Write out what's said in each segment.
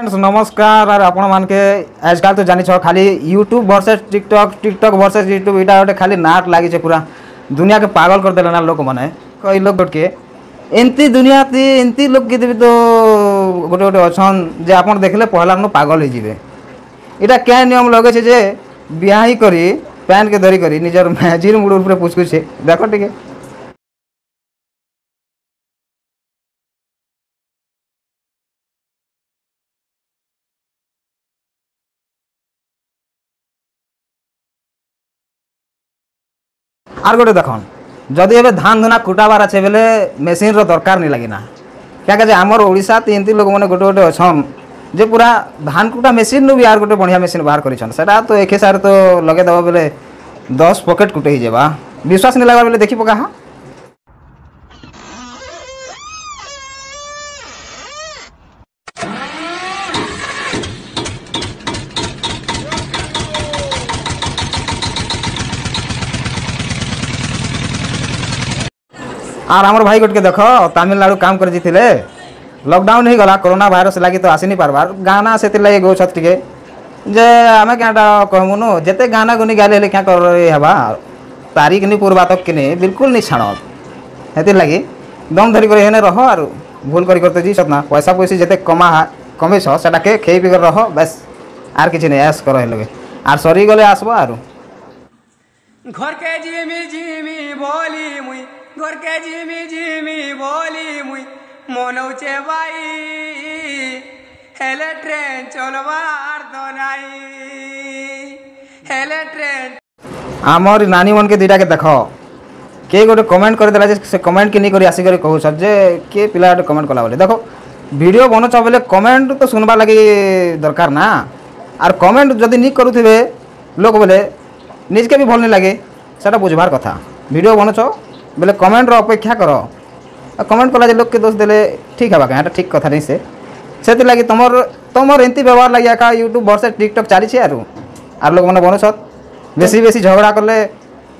friends নমস্কার আর আপনার আজকাল তো জানিছ খালি ইউট্যুব ভরসেস টিকটক টিকটক ভরসেস ইউট্যুব এটা গোটে খালি নাট লাগিছে পুরা দুনিয়াকে পাগল করেদেলে না লোক মানে এই লোক গোটকে এমতি দুনিয়াতে এমতি লোক কে দেবি তো গোটে গোটে অছন যে আপনার দেখলে পহলা আপনার পাগল হয়ে যাবে এটা কেন নিয়ম লগাইছে যে বিয়াহি করে প্যান্টকে ধরিকি নিজের ম্যাজির মুড় উপরে পুচকুছে দেখো টিকে আর গোটে দেখুন যদি এবে ধান ধুনা কুটাবার আছে বেলে মেসিনর দরকার নেই লাগিনা क्या जे आमर ओडा एमती लोक मैंने गोटे गोटे अच्छन जे पूरा धान कुटा मेसीन रू भी आर गोटे बढ़िया मेसीन बाहर करा तो एक हिसाब तो लगे बोले दस पकेट कुटे ही जावा विश्वास नहीं लगा बोले देखी पका हाँ আর আমার ভাই গোটকে দেখ তামিলনাড়ু কাম করে যাইলে লকডাউন হয়ে গলা করোনা ভাইরস লাগি তো আসিনি পারবার গানা সেতির লাগি গৌছত টিকে যে আমি কেনটা কহমুনু যেতে গানা গুনি গাইলে হলে কেন করে হবা তারিখ নি পূর্বাতক কিনে বিলকুল নি ছাড় সেতির লাগে দম ধরি করে এনে রহ আর ভুল করি করতে যাইছ না পয়সা পয়সি যেতে কমা কমেছ সেটাকে খেয়ে পি রহ ব্যাস আর কিছু নেই এস কর হেলে আর সরি গলে আসবো আর ঘরকে জিমি জিমি বলি মুই ঘরকে ঝিমি ঝিমি বলি মুই মনৌছে ভাই হেলে ট্রেন চলবার তো নাই হেলে ট্রেন আমার নানি মনকে দুইটাকে দেখ কে গোটে কমেন্ট করে করেদেলা যে সে কমেন্ট কে করে আসি করে কহুছ যে কে পিলা গোটে কমেন্ট কলা বলে দেখো ভিডিও বনুছ বলে কমেন্ট তো শুনবার লাগে দরকার না আর কমেন্ট যদি নি করুথিবে লোক বলে নিজকে বি ভাল লাগে সেটা বুঝবার কথা ভিডিও বনুছ ବୋଲେ କମେଣ୍ଟର ଅପେକ୍ଷା କର ଆଉ କମେଣ୍ଟ କଲା ଯେ ଲୋକକେ ଦୋଷ ଦେଲେ ଠିକ୍ ହେବା କାଁ ଏଇଟା ଠିକ୍ କଥା ନାଇଁ ସେ ସେଥିଲାଗି ତମର ତମର ଏମିତି ବ୍ୟବହାର ଲାଗି ଏକା ୟୁଟ୍ୟୁବ୍ ବର୍ଷେ ଟିକ୍ଟକ୍ ଚାଲିଛି ଆରୁ ଆର୍ ଲୋକମାନେ ବନଉଛନ୍ ବେଶୀ ବେଶୀ ଝଗଡ଼ା କଲେ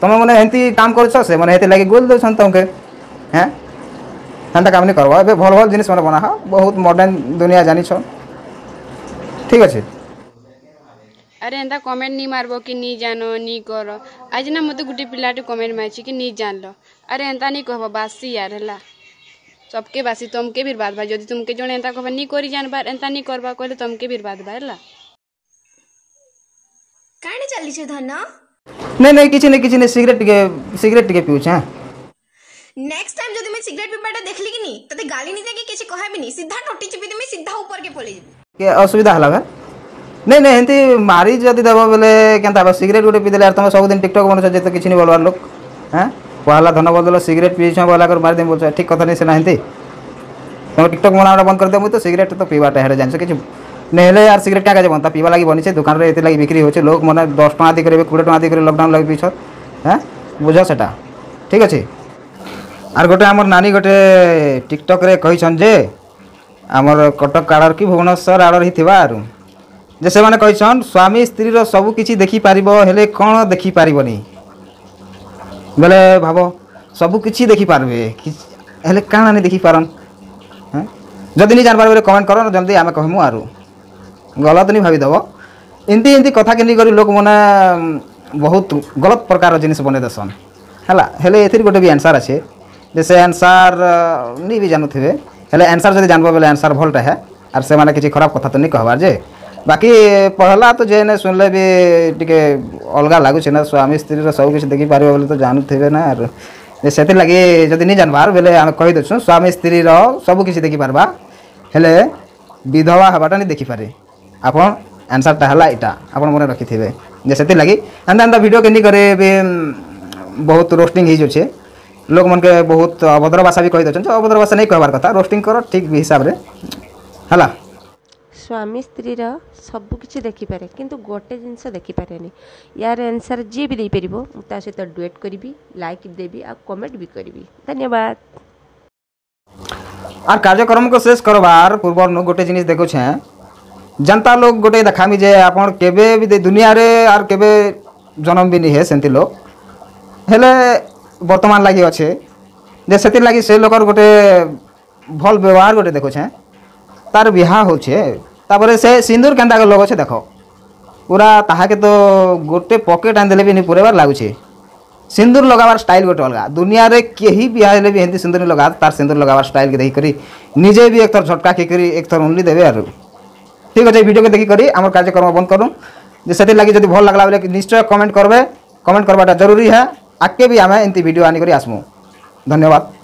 ତମେ ମାନେ ଏମିତି କାମ କରୁଛ ସେମାନେ ସେଥିଲାଗି ଗୋଲ ଦେଉଛନ୍ ତମକେ ହେଁ ହେନ୍ତା କାମ ନାଇଁ କରବ ଏବେ ଭଲ ଭଲ ଜିନିଷ ମାନେ ବନାହ ବହୁତ ମଡ଼ର୍ଣ୍ଣ ଦୁନିଆ ଜାଣିଛ ଠିକ୍ ଅଛି ଆରେ ଏନ୍ତା କମେଣ୍ଟ ନି ମାରବ କି ନି ଜାନ ନି କର ଆଜି ନା ମୋତେ ଗୋଟେ ପିଲାଟେ କମେଣ୍ଟ ମାରିଛି କି ନି ଜାନଲ ଆରେ ଏନ୍ତା ନି କହିବ ବାସି ୟାର ହେଲା ସବକେ ବାସି ତମକେ ବି ବାଧ୍ବା ଯଦି ତୁମକେ ଜଣେ ଏନ୍ତା କହିବା ନି କରି ଜାନବାର ଏନ୍ତା ନି କରବା କହିଲେ ତମକେ ବି ବାଧ୍ବା ହେଲା କାଣ ଚାଲିଛେ ଧନ ନାଇଁ ନାଇଁ କିଛି ନାଇଁ କିଛି ନାଇଁ ସିଗାରେଟ୍ ଟିକେ ସିଗାରେଟ୍ ଟିକେ ପିଉଛେ ହାଁ ନେକ୍সট ଟାଇମ୍ ଯଦି ମୁଁ ସିଗାରେଟ୍ ପିଇବାଟା ଦେଖିଲି କି ନି ତତେ ଗାଳି ନି ଦେକି କିଛି କହିବିନି ସିଧା ଟଟି ଚିପି ଦେମି ସିଧା ଉପରକେ ପଳେଇ ଯିବି କେ ଅସୁବିଧା ହେଲା ଭାଇ ନାଇଁ ନାଇଁ ହେନ୍ତି ମାରି ଯଦି ଦେବ ବୋଲେ କେନ୍ତା ହେବା ସିଗରେଟ୍ ଗୋଟେ ପିଇଦେଲେ ଆର୍ ତମେ ସବୁଦିନ ଟିକଟକ୍ ବନଉଛ ଯେତେ କିଛି ନାଇଁ ବଲବାର୍ ଲୋକ ହଁ ପହଲା ଧନ ବଦଳ ସିଗାରେଟ୍ ପିଇଛ ବଲା କରି ମାରିଦେମି ବୋଲୁଛ ଠିକ୍ କଥା ନାଇଁ ସିନା ହେନ୍ତି ତମେ ଟିକଟକ୍ ବନାବାଟା ବନ୍ଦ କରିଦେବ ମୁଁ ତ ସିଗରେଟ୍ ତ ପିଇବାଟା ହେଡ଼େ ଜାଣିଛ କିଛି ନେହେଲେ ଆର୍ ସିଗାରେଟ୍ କାଁ କାଜେ ବନ୍ତା ପିଇବା ଲାଗି ବନିଛେ ଦୋକାନରେ ଏତେ ଲାଗି ବିକ୍ରି ହେଉଛେ ଲୋକ ମାନେ ଦଶ ଟଙ୍କା ଦେଇ କରିବେ କୋଡ଼ିଏ ଟଙ୍କା ଦେଇ କରି ଲକଡାଉନ୍ ଲାଗି ପିଇଛ ହଁ ବୁଝ ସେଟା ଠିକ୍ ଅଛି ଆର୍ ଗୋଟେ ଆମର ନାନୀ ଗୋଟେ ଟିକଟକ୍ରେ କହିଛନ୍ ଯେ ଆମର କଟକ ଆଡ଼ର କି ଭୁବନେଶ୍ୱର ଆଡ଼ର ହେଇଥିବା ଆରୁ ଯେ ସେମାନେ କହିଛନ୍ ସ୍ୱାମୀ ସ୍ତ୍ରୀର ସବୁ କିଛି ଦେଖିପାରିବ ହେଲେ କ'ଣ ଦେଖିପାରିବନି ବେଲେ ଭାବ ସବୁ କିଛି ଦେଖିପାରିବେ ହେଲେ କାଣା ନି ଦେଖିପାରନ୍ ଯଦି ନି ଜାଣିପାରିବେ ବୋଲେ କମେଣ୍ଟ କରନ୍ ଜଲ୍ଦି ଆମେ କହିମୁ ଆରୁ ଗଲତ ନି ଭାବିଦେବ ଏମିତି ଏମିତି କଥା କେମିତି କରି ଲୋକମାନେ ବହୁତ ଗଲତ ପ୍ରକାରର ଜିନିଷ ବନେଇ ଦେସନ୍ ହେଲା ହେଲେ ଏଥିରେ ଗୋଟେ ବି ଆନ୍ସାର୍ ଅଛେ ଯେ ସେ ଆନ୍ସାର୍ ନି ବି ଜାଣୁଥିବେ ହେଲେ ଆନ୍ସାର୍ ଯଦି ଜାଣିବ ବୋଲେ ଆନ୍ସାର୍ ଭଲଟା ହେ ଆର୍ ସେମାନେ କିଛି ଖରାପ କଥା ତ ନି କହିବାର ଯେ ବାକି ପଢ଼ଲା ତ ଯେନେ ଶୁଣିଲେ ବି ଟିକେ ଅଲଗା ଲାଗୁଛି ନା ସ୍ୱାମୀ ସ୍ତ୍ରୀର ସବୁ କିଛି ଦେଖିପାରିବ ବୋଲି ତ ଜାଣୁଥିବେ ନା ଆର୍ ସେଥିର୍ଲାଗି ଯଦି ନି ଜାନ୍ବାର୍ ବେଲେ ଆମେ କହିଦେଉଛୁ ସ୍ୱାମୀ ସ୍ତ୍ରୀର ସବୁ କିଛି ଦେଖିପାର୍ବା ହେଲେ ବିଧବା ହେବାଟା ନି ଦେଖିପାରେ ଆପଣ ଆନ୍ସର୍ଟା ହେଲା ଏଇଟା ଆପଣ ମନେ ରଖିଥିବେ ଯେ ସେଥିର୍ଲାଗି ଏନ୍ତା ଏନ୍ତା ଭିଡ଼ିଓ କେମିତି କରି ବି ବହୁତ ରୋଷ୍ଟିଂ ହେଇଯାଉଛେ ଲୋକମାନକେ ବହୁତ ଅଭଦ୍ର ଭାଷା ବି କହିଦେଉଛନ୍ତି ଅଭଦ୍ର ଭାଷା ନେଇ କହିବାର କଥା ରୋଷ୍ଟିଂ କର ଠିକ୍ ହିସାବରେ ହେଲା ସ୍ୱାମୀ ସ୍ତ୍ରୀର ସବୁକିଛି ଦେଖିପାରେ କିନ୍ତୁ ଗୋଟେ ଜିନିଷ ଦେଖିପାରେନି ୟାର ଆନ୍ସର୍ ଯିଏ ବି ଦେଇପାରିବ ମୁଁ ତା ସହିତ ଡୁଏଟ୍ କରିବି ଲାଇକ୍ ଦେବି ଆଉ କମେଣ୍ଟ ବି କରିବି ଧନ୍ୟବାଦ আর কার্যক্রমক শেষ করবার পূর্ব গোটে জিনিস দেখুছে জনতা লোক গোটে দেখামি যে আপনার কেবে বি দুনিয়ারে আর কেবে জন্ম বি নি হে সেমতি লোক হলে বর্তমান লাগি অছে যে সেতির লাগি সে লোকর গোটে ভল ব্যবহার গোটে দেখুছে তার বিহা হচ্ছে ତାପରେ ସେ ସିନ୍ଦୁର କେନ୍ତା କରି ଲଗଉଛେ ଦେଖ ପୁରା ତାହାକେ ତ ଗୋଟେ ପକେଟ୍ ଆଣିଦେଲେ ବି ନି ପୁରେଇବାର ଲାଗୁଛେ ସିନ୍ଦୁର ଲଗାବାର ଷ୍ଟାଇଲ୍ ଗୋଟେ ଅଲଗା ଦୁନିଆରେ କେହି ବିହା ହେଲେ ବି ଏମିତି ସିନ୍ଦୁର ଲଗା ତାର ସିନ୍ଦୁର ଲଗାବାର ଷ୍ଟାଇଲ୍କେ ଦେଖିକରି ନିଜେ ବି ଏକଥର ଝଟକା ଖେକରି ଏକଥର ଉନ୍ଲି ଦେବେ ଆରୁ ଠିକ୍ ଅଛେ ଭିଡ଼ିଓକେ ଦେଖିକରି ଆମର କାର୍ଯ୍ୟକ୍ରମ ବନ୍ଦ କରୁଁ ଯେ ସେଥିର୍ଲାଗି ଯଦି ଭଲ ଲାଗ୍ଲା ବେଲେ ନିଶ୍ଚୟ କମେଣ୍ଟ କରବେ କମେଣ୍ଟ କରବାଟା ଜରୁରୀ ହେ ଆଗ୍କେ ବି ଆମେ ଏମିତି ଭିଡ଼ିଓ ଆନିକରି ଆସମୁ ଧନ୍ୟବାଦ